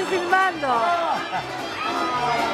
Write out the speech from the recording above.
estoy filmando.